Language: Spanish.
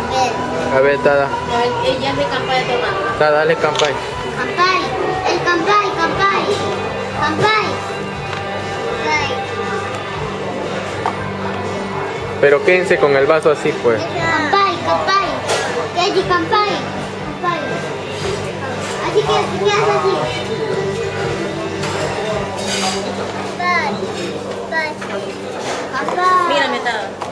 A ver. A ver, Tada. Ella es de campa de tu hermano. Tada, dale campay. Campay. El campay, campay. Campay. Campay. Pero quédense con el vaso así, pues. Campay, campay. Keji, campay. Campay. Así que, así que, así. Campay. Campay. Campay. Mírame, Tada.